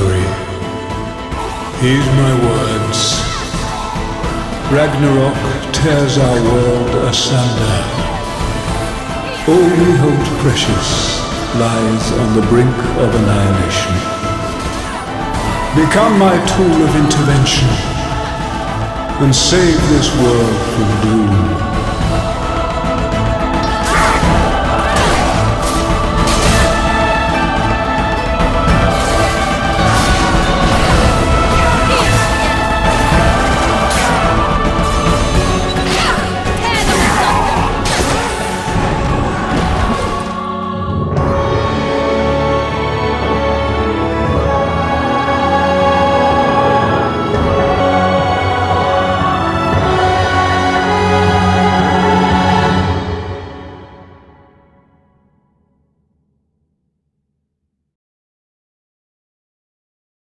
Valkyrie, heed my words. Ragnarok tears our world asunder. All we hold precious lies on the brink of annihilation. Become my tool of intervention and save this world from doom.